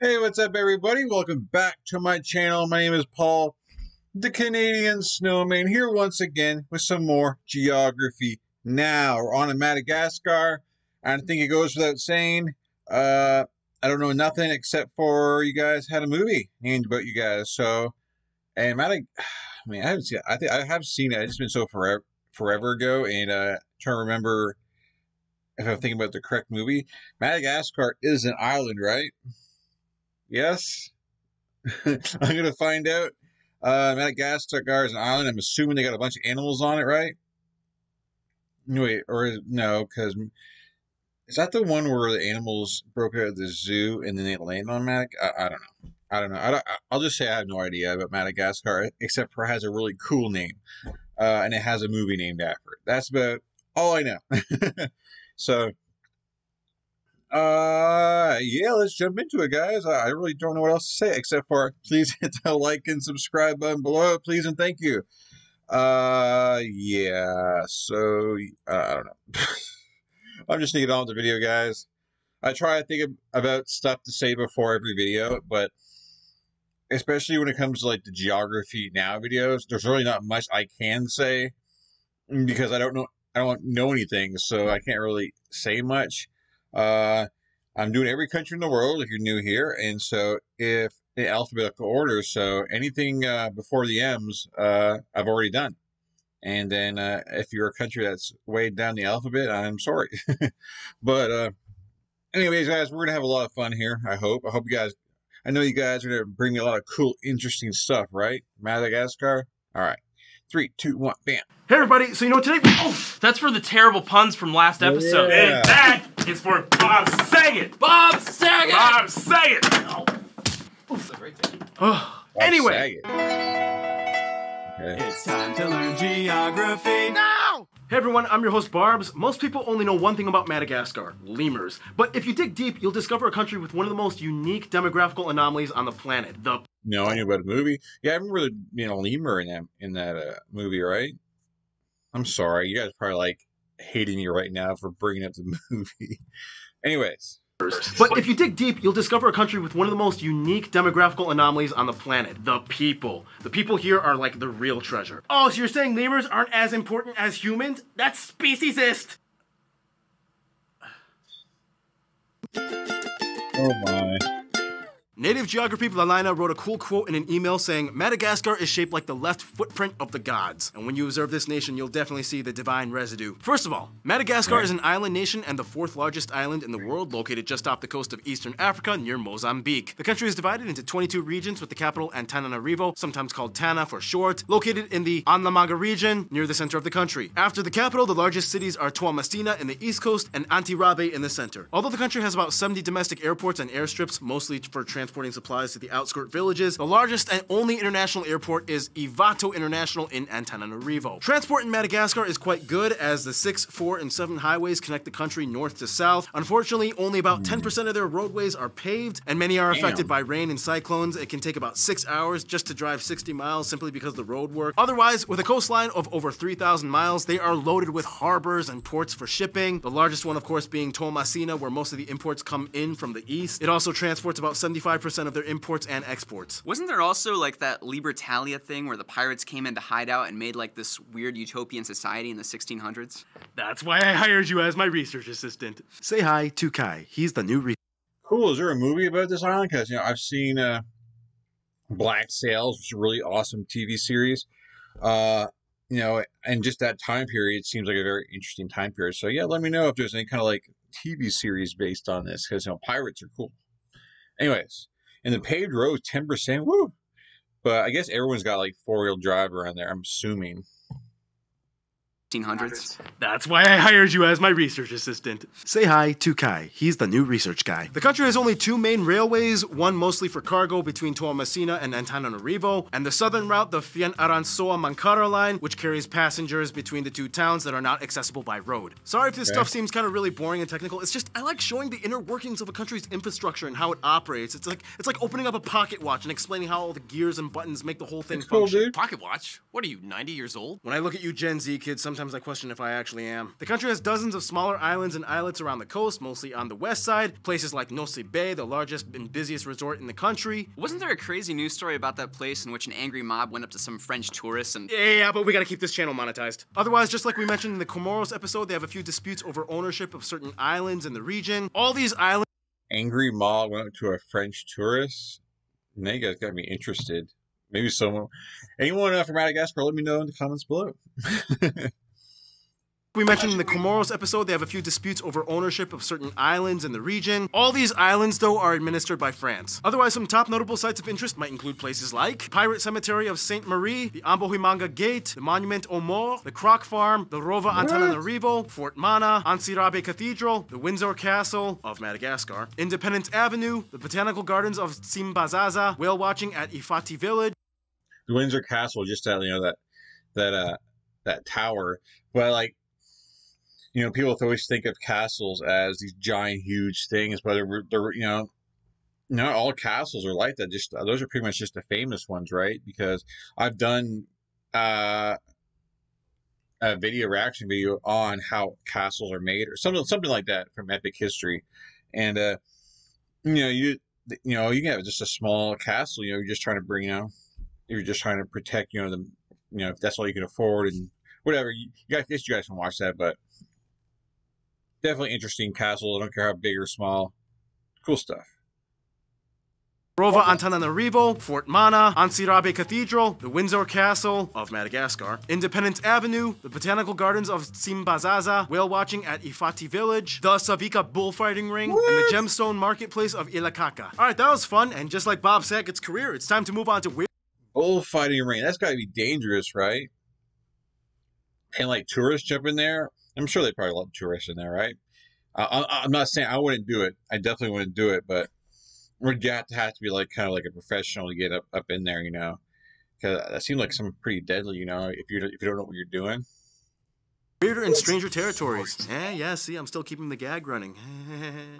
Hey, what's up, everybody? Welcome back to my channel. My name is Paul, the Canadian Snowman, here once again with some more geography. Now, we're on to Madagascar. I think it goes without saying. Uh, I don't know nothing except for you guys had a movie named about you guys. So, and Madag, I mean, I haven't seen. It. I think I have seen it. It's just been so forever, forever ago, and uh, trying to remember if I'm thinking about the correct movie. Madagascar is an island, right? Yes. I'm gonna find out. Uh, Madagascar is an island. I'm assuming they got a bunch of animals on it, right? Wait, or is, no? Because is that the one where the animals broke out of the zoo and then they land on Madagascar? I, I, don't know. I don't know. I don't, I'll just say I have no idea about Madagascar, except for it has a really cool name, uh, and it has a movie named after it. That's about all I know. so uh, yeah, let's jump into it, guys. I really don't know what else to say except for please hit the like and subscribe button below, please and thank you. Uh, yeah. So uh, I don't know. I'm just get on with the video, guys. I try to think about stuff to say before every video, but especially when it comes to like the geography now videos, there's really not much I can say because I don't know I don't know anything, so I can't really say much. Uh, I'm doing every country in the world if you're new here, and so if in alphabetical order, so anything uh, before the M's, uh, I've already done. And then uh, if you're a country that's way down the alphabet, I'm sorry. but uh, anyways, guys, we're gonna have a lot of fun here. I hope. I hope you guys. I know you guys are gonna bring me a lot of cool, interesting stuff, right? Madagascar. All right. Three, two, one, bam. Hey everybody, so you know what today? Oh, that's for the terrible puns from last episode. Yeah. And that is for Bob Saget. Bob Saget! Bob Saget. Oh, Bob anyway, Saget. Okay. It's time to learn geography. hey everyone, I'm your host Barbs. Most people only know one thing about Madagascar, lemurs. But if you dig deep, you'll discover a country with one of the most unique demographical anomalies on the planet, the No, I knew about a movie. Yeah, I remember the you know lemur in that in that uh, movie, right? I'm sorry, you guys probably like hating me right now for bringing up the movie. Anyways, But if you dig deep, you'll discover a country with one of the most unique demographical anomalies on the planet. The people. The people here are like the real treasure. Oh, so you're saying lemurs aren't as important as humans? That's speciesist! oh my, Native Geography Lalina wrote a cool quote in an email saying, Madagascar is shaped like the left footprint of the gods. And when you observe this nation, you'll definitely see the divine residue. First of all, Madagascar is an island nation and the fourth largest island in the world, located just off the coast of eastern Africa near Mozambique. The country is divided into 22 regions with the capital Antananarivo, sometimes called Tana for short, located in the Analamanga region near the center of the country. After the capital, the largest cities are Toamasina in the east coast and Antsirabe in the center. Although the country has about 70 domestic airports and airstrips, mostly for transporting supplies to the outskirt villages, the largest and only international airport is Ivato International in Antananarivo. Transport in Madagascar is quite good as the 6, 4, and 7 highways connect the country north to south. Unfortunately, only about hmm. 10% of their roadways are paved, and many are affected Damn. by rain and cyclones. It can take about 6 hours just to drive 60 miles simply because of the road work. Otherwise, with a coastline of over 3,000 miles, they are loaded with harbors and ports for shipping. The largest one, of course, being Toamasina, where most of the imports come in from the east. It also transports about 75% of their imports and exports. Wasn't there also like that Libertalia thing where the pirates came into hideout and made like this weird utopian society in the 1600s? That's why I hired you as my research assistant. Say hi to Kai. He's the new re- cool. Is there a movie about this island? Because you know I've seen uh, Black Sails, which is a really awesome TV series. Uh, you know, and just that time period seems like a very interesting time period. So yeah, let me know if there's any kind of like TV series based on this because you know pirates are cool. Anyways, and the paved road, ten percent, woo. But I guess everyone's got like four wheel drive around there. I'm assuming. 1600s. That's why I hired you as my research assistant. Say hi to Kai. He's the new research guy. The country has only two main railways, one mostly for cargo between Toamasina and Antananarivo, and the southern route, the Fianarantsoa Manakara line, which carries passengers between the two towns that are not accessible by road. Sorry if this Okay. stuff seems kind of really boring and technical. It's just I like showing the inner workings of a country's infrastructure and how it operates. It's like it's like opening up a pocket watch and explaining how all the gears and buttons make the whole thing It's cool, function. dude. Pocket watch? What are you, 90 years old? When I look at you Gen Z kids, sometimes sometimes I question if I actually am. The country has dozens of smaller islands and islets around the coast, mostly on the west side. Places like Nosy Be, the largest and busiest resort in the country. Wasn't there a crazy news story about that place in which an angry mob went up to some French tourists and Yeah, yeah, but we gotta keep this channel monetized. Otherwise, just like we mentioned in the Comoros episode, they have a few disputes over ownership of certain islands in the region. All these islands Angry mob went up to a French tourist. Now you guys got me interested. Maybe someone, anyone uh, from Madagascar, let me know in the comments below. we mentioned in the Comoros episode, they have a few disputes over ownership of certain islands in the region. All these islands, though, are administered by France. Otherwise, some top notable sites of interest might include places like Pirate Cemetery of Sainte Marie, the Ambohimanga Gate, the Monument aux Morts, the Croc Farm, the Rova Antananarivo, Fort Mana, Antsirabe Cathedral, the Windsor Castle of Madagascar, Independence Avenue, the Botanical Gardens of Tsimbazaza, whale watching at Ifaty Village, the Windsor Castle, just that you know that that uh that tower. But like, you know, people always think of castles as these giant, huge things, but they're, they're you know, not all castles are like that. Just those are pretty much just the famous ones, right? Because I've done uh a video reaction video on how castles are made or something something like that from epic history and uh you know you you know you can have just a small castle you know you're just trying to bring you know you're just trying to protect you know the you know if that's all you can afford and whatever you, you guys you guys can watch that but definitely interesting castle. I don't care how big or small. Cool stuff. Rova Antananarivo, Fort Mana, Antsirabe Cathedral, the Windsor Castle of Madagascar, Independence Avenue, the Botanical Gardens of Tsimbazaza, whale watching at Ifaty Village, the Savika Bullfighting Ring, and the Gemstone Marketplace of Ilakaka. Alright, that was fun, and just like Bob Saget's career, it's time to move on to weird bullfighting ring. That's got to be dangerous right? And like tourists jump in there i'm sure they probably love tourists in there right uh, I, i'm not saying i wouldn't do it i definitely wouldn't do it but we'd you have to have to be like kind of like a professional to get up, up in there you know because that seems like something pretty deadly you know if you if you don't know what you're doing weirder and stranger territories. Eh, yeah, see, I'm still keeping the gag running.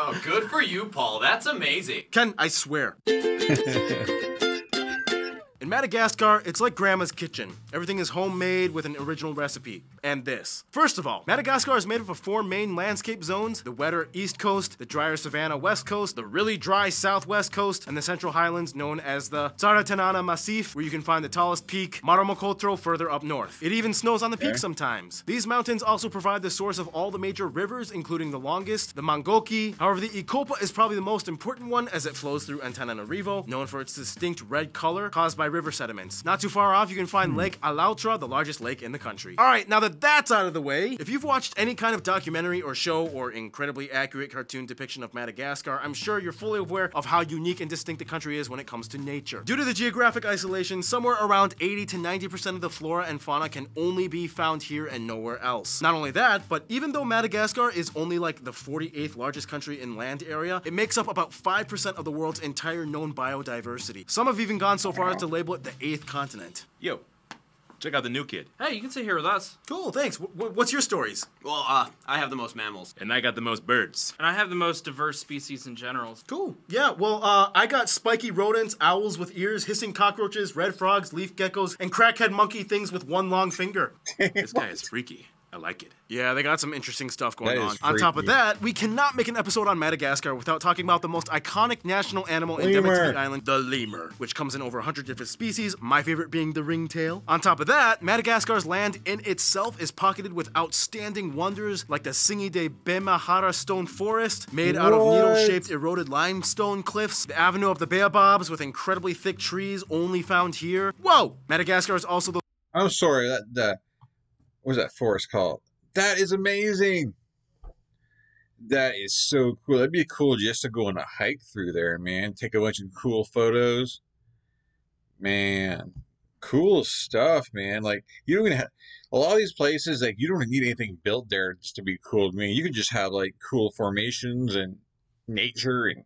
Oh, good for you, Paul. That's amazing. Ken, I swear. In Madagascar, it's like grandma's kitchen. Everything is homemade with an original recipe. And this. First of all, Madagascar is made up of four main landscape zones the wetter east coast, the drier savanna west coast, the really dry southwest coast, and the central highlands known as the Tsaratanana Massif, where you can find the tallest peak, Maromokotro, further up north. It even snows on the peak sometimes. These mountains also provide the source of all the major rivers, including the longest, the Mangoky. However, the Ikopa is probably the most important one as it flows through Antananarivo, known for its distinct red color caused by river sediments. Not too far off, you can find hmm. Lake Alaotra, the largest lake in the country. Alright, now that that's out of the way, if you've watched any kind of documentary or show or incredibly accurate cartoon depiction of Madagascar, I'm sure you're fully aware of how unique and distinct the country is when it comes to nature. Due to the geographic isolation, somewhere around 80 to 90% of the flora and fauna can only be found here and nowhere else. Not only that, but even though Madagascar is only like the 48th largest country in land area, it makes up about 5% of the world's entire known biodiversity. Some have even gone so far as to label it the eighth continent. Yo, check out the new kid. Hey, you can sit here with us. Cool, thanks. W- w- what's your stories? Well, uh, I have the most mammals. And I got the most birds. And I have the most diverse species in general. Cool. Yeah, well, uh, I got spiky rodents, owls with ears, hissing cockroaches, red frogs, leaf geckos, and crackhead monkey things with one long finger. This guy is freaky. I like it. Yeah, they got some interesting stuff going That on. On top of that, we cannot make an episode on Madagascar without talking about the most iconic national animal endemic to the island, the lemur, which comes in over 100 different species, my favorite being the ringtail. On top of that, Madagascar's land in itself is pocketed with outstanding wonders like the Tsingy de Bemaraha stone forest, made out of needle-shaped eroded limestone cliffs, the Avenue of the Baobabs with incredibly thick trees only found here. Whoa! Madagascar is also the i'm sorry that the what was that forest called? That is amazing. That is so cool. That'd be cool just to go on a hike through there man. Take a bunch of cool photos. Man cool stuff man. Like you don't even have a lot of these places like you don't need anything built there just to be cool i mean you can just have like cool formations and nature and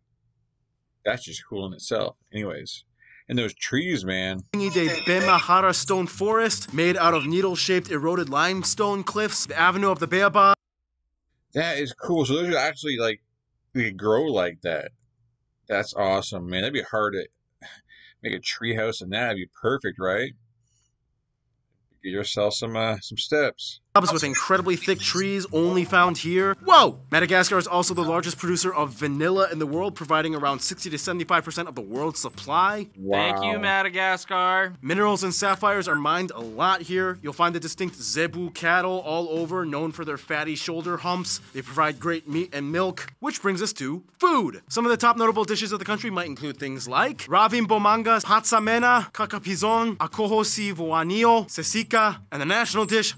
that's just cool in itself. Anyways and those trees man Tsingy de Bemaraha stone forest, made out of needle-shaped eroded limestone cliffs, the Avenue of the Baobab, That is cool. So those are actually like they grow like that. That's awesome, man. That'd be hard to make a treehouse, and that'd be perfect, right? Get yourself some uh, some steps. With incredibly thick trees only found here. Whoa! Madagascar is also the largest producer of vanilla in the world, providing around 60 to 75% of the world's supply. Wow. Thank you, Madagascar. Minerals and sapphires are mined a lot here. You'll find the distinct Zebu cattle all over, known for their fatty shoulder humps. They provide great meat and milk, which brings us to food. Some of the top notable dishes of the country might include things like Ravim Bomanga, Patsamena, Kakapizon, Akohosi Voanio, Sesika, and the national dish,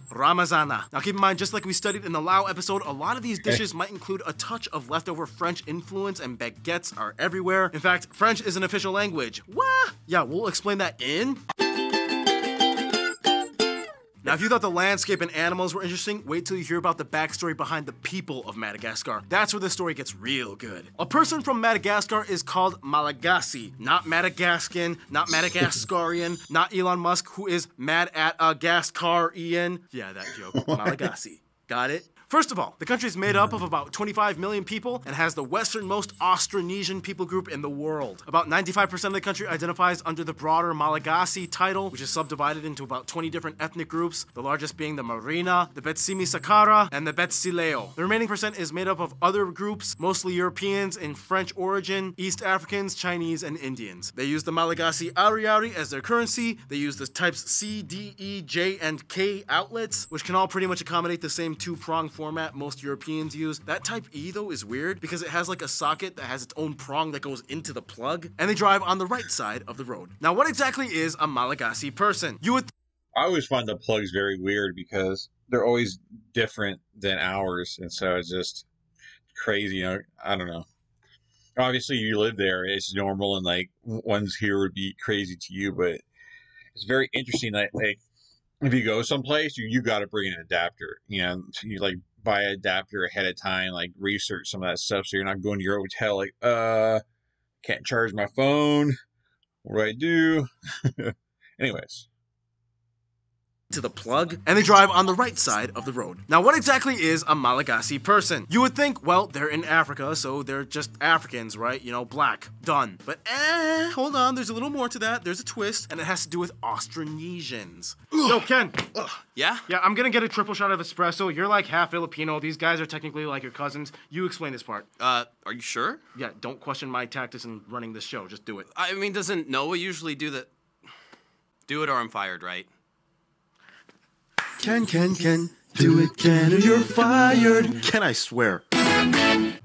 Now keep in mind, just like we studied in the Lao episode, a lot of these eh. dishes might include a touch of leftover French influence and baguettes are everywhere. In fact, French is an official language. What? Yeah, we'll explain that in now, if you thought the landscape and animals were interesting, wait till you hear about the backstory behind the people of Madagascar. That's where the story gets real good. A person from Madagascar is called Malagasy, not Madagascan, not Madagascarian, not Elon Musk, who is mad at a gas car, Ian. Yeah, that joke. Malagasy. Got it? First of all, the country is made up of about 25 million people and has the westernmost Austronesian people group in the world. About 95% of the country identifies under the broader Malagasy title, which is subdivided into about 20 different ethnic groups, the largest being the Merina, the Betsimisaraka, and the Betsileo. The remaining percent is made up of other groups, mostly Europeans in French origin, East Africans, Chinese, and Indians. They use the Malagasy Ariary as their currency. They use the types C, D, E, J, and K outlets, which can all pretty much accommodate the same two-prong format most Europeans use. That type E though is weird because it has like a socket that has its own prong that goes into the plug, and they drive on the right side of the road. Now, what exactly is a Malagasy person? You would I always find the plugs very weird because they're always different than ours, and so it's just crazy. You know, I don't know. Obviously, you live there; it's normal, and like ones here would be crazy to you, but it's very interesting. that like if you go someplace, you you got to bring an adapter. You know, you like buy an adapter ahead of time, like research some of that stuff, so you're not going to your hotel like, uh, can't charge my phone. What do I do? Anyways. To the plug, and they drive on the right side of the road. Now, what exactly is a Malagasy person? You would think, well, they're in Africa, so they're just Africans, right? You know, black. Done. But eh, hold on, there's a little more to that. There's a twist, and it has to do with Austronesians. Yo, Ken. Yeah? Yeah, I'm gonna get a triple shot of espresso. You're like half Filipino. These guys are technically like your cousins. You explain this part. Uh, are you sure? Yeah, don't question my tactics in running this show. Just do it. I mean, doesn't Noah usually do the. Do it or I'm fired, right? Ken, can, can. Do it, can, or you're fired. Can I swear.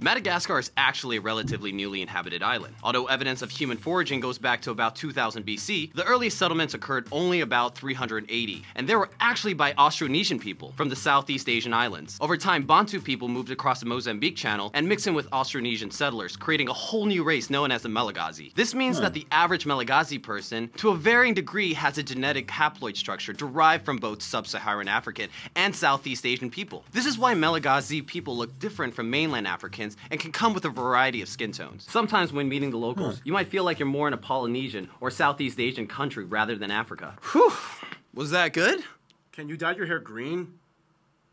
Madagascar is actually a relatively newly inhabited island. Although evidence of human foraging goes back to about 2000 BC, the earliest settlements occurred only about 380, and they were actually by Austronesian people from the Southeast Asian islands. Over time, Bantu people moved across the Mozambique Channel and mixed in with Austronesian settlers, creating a whole new race known as the Malagasy. This means that the average Malagasy person, to a varying degree, has a genetic haploid structure derived from both sub-Saharan African and Southeast Asian people. This is why Malagasy people look different from mainland Africans and can come with a variety of skin tones. Sometimes when meeting the locals, hmm. you might feel like you're more in a Polynesian or Southeast Asian country rather than Africa. Whew. Was that good? Can you dye your hair green?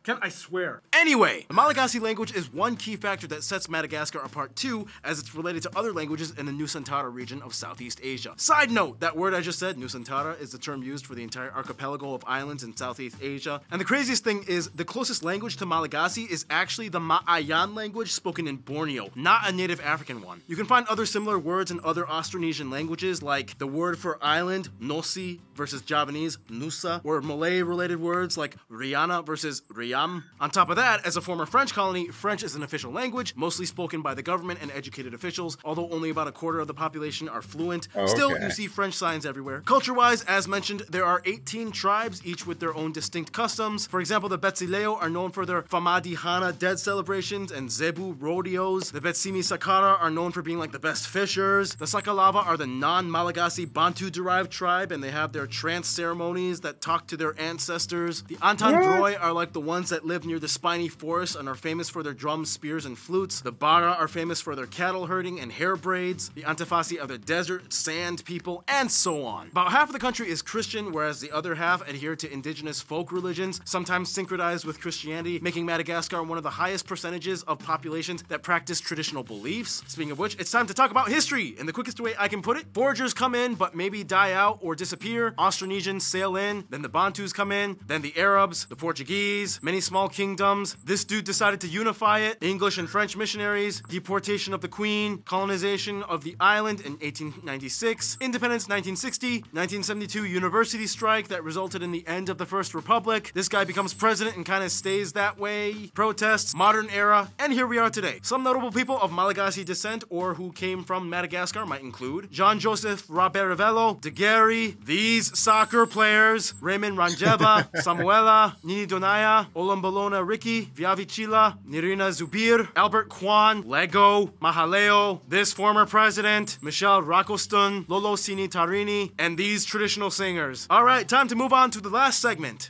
Ken, I swear. Anyway, the Malagasy language is one key factor that sets Madagascar apart too, as it's related to other languages in the Nusantara region of Southeast Asia. Side note, that word I just said, Nusantara, is the term used for the entire archipelago of islands in Southeast Asia. And the craziest thing is, the closest language to Malagasy is actually the Ma'anyan language spoken in Borneo, not a native African one. You can find other similar words in other Austronesian languages, like the word for island, Nosi, versus Javanese, Nusa, or Malay-related words like Rihanna versus Riyam. On top of that, as a former French colony, French is an official language, mostly spoken by the government and educated officials, although only about a quarter of the population are fluent. Still, you see French signs everywhere. Culture-wise, as mentioned, there are 18 tribes, each with their own distinct customs. For example, the Betsileo are known for their Famadihana dead celebrations and Zebu rodeos. The Betsimisaraka are known for being like the best fishers. The Sakalava are the non-Malagasy Bantu-derived tribe, and they have their trance ceremonies that talk to their ancestors. The Antandroy are like the ones that live near the spiny forest and are famous for their drums, spears, and flutes. The Bara are famous for their cattle herding and hair braids. The Antafasi are the desert sand people, and so on. About half of the country is Christian, whereas the other half adhere to indigenous folk religions, sometimes synchronized with Christianity, making Madagascar one of the highest percentages of populations that practice traditional beliefs. Speaking of which, it's time to talk about history. In the quickest way I can put it, foragers come in but maybe die out or disappear. Austronesians sail in, then the Bantus come in, then the Arabs, the Portuguese, many small kingdoms. This dude decided to unify it. English and French missionaries, deportation of the Queen, colonization of the island in 1896, independence 1960, 1972 university strike that resulted in the end of the First Republic. This guy becomes president and kind of stays that way. Protests, modern era, and here we are today. Some notable people of Malagasy descent or who came from Madagascar might include Jean Joseph Robert Ravello, Daguerre, these soccer players, Raymond Ranjeva, Samuela, Nini Donaya, Olombelona Ricky, Viavichila, Nirina Zubir, Albert Kwan, Lego, Mahaleo, this former president, Michelle Rakoston, Lolo Sini Tarini, and these traditional singers. All right, time to move on to the last segment.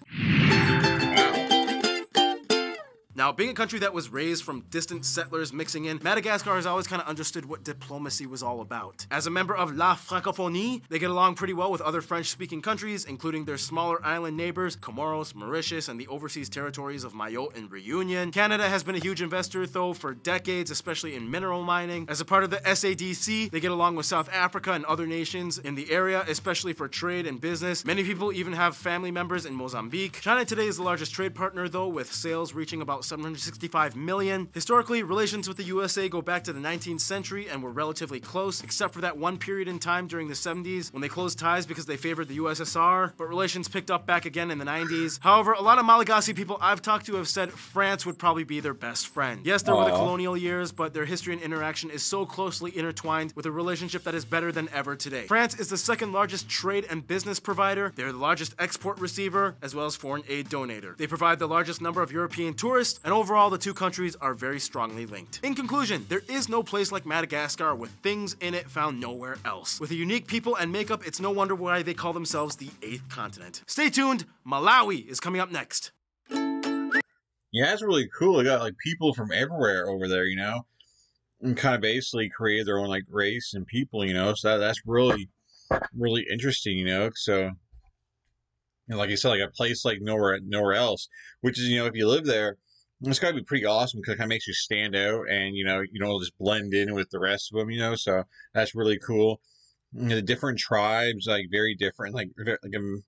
Now, being a country that was raised from distant settlers mixing in, Madagascar has always kind of understood what diplomacy was all about. As a member of La Francophonie, they get along pretty well with other French speaking countries, including their smaller island neighbors, Comoros, Mauritius, and the overseas territories of Mayotte and Reunion. Canada has been a huge investor, though, for decades, especially in mineral mining. As a part of the SADC, they get along with South Africa and other nations in the area, especially for trade and business. Many people even have family members in Mozambique. China today is the largest trade partner, though, with sales reaching about 765 million. Historically, relations with the USA go back to the 19th century and were relatively close, except for that one period in time during the 70s when they closed ties because they favored the USSR, but relations picked up back again in the 90s. However, a lot of Malagasy people I've talked to have said France would probably be their best friend. Yes, there were the colonial years, but their history and interaction is so closely intertwined with a relationship that is better than ever today. France is the second largest trade and business provider. They're the largest export receiver, as well as foreign aid donator. They provide the largest number of European tourists, and overall, the two countries are very strongly linked. In conclusion, there is no place like Madagascar with things in it found nowhere else. With a unique people and makeup, it's no wonder why they call themselves the eighth continent. Stay tuned, Malawi is coming up next. Yeah, it's really cool. They got like people from everywhere over there, you know, and kind of basically created their own like race and people, you know. So that, that's really, really interesting, you know. So, and like you said, like a place like nowhere, nowhere else, which is you know, if you live there, it's got to be pretty awesome because it kind of makes you stand out, and you know, you don't just blend in with the rest of them, you know. So that's really cool. You know, the different tribes, like very different, like like um,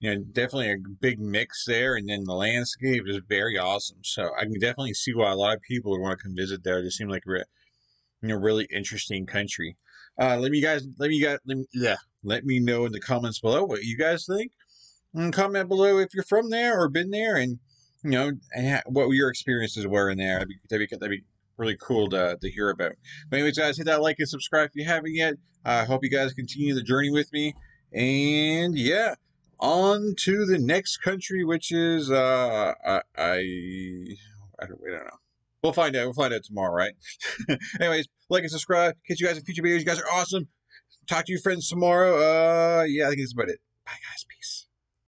you know, definitely a big mix there, and then the landscape is very awesome. So I can definitely see why a lot of people would want to come visit there. They seem like a you know really interesting country. Uh, let me guys, let me guys, let me, yeah, let me know in the comments below what you guys think. And comment below if you're from there or been there, and you know, what your experiences were in there. That'd be, that'd be, that'd be really cool to, to hear about. But anyways, guys, hit that like and subscribe if you haven't yet. I hope you guys continue the journey with me. And yeah, on to the next country, which is uh, I, I, I don't, we don't know. We'll find out. We'll find out tomorrow, right? Anyways, like and subscribe. Catch you guys in future videos. You guys are awesome. Talk to your friends tomorrow. Uh, yeah, I think that's about it.